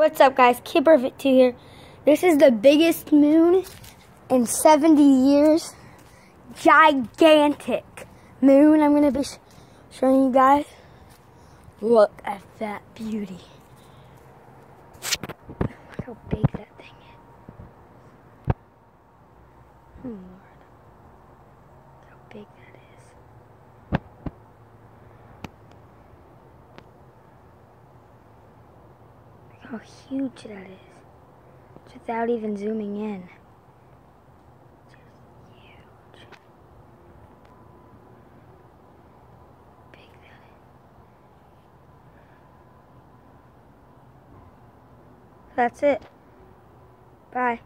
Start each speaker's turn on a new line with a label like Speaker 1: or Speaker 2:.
Speaker 1: What's up, guys? Kipper 2 here. This is the biggest moon in 70 years. Gigantic moon I'm going to be sh showing you guys. Look at that beauty. Look how big that thing is. Oh, Lord. Look how big that is. Look how huge that is. Without even zooming in. That's it. Bye.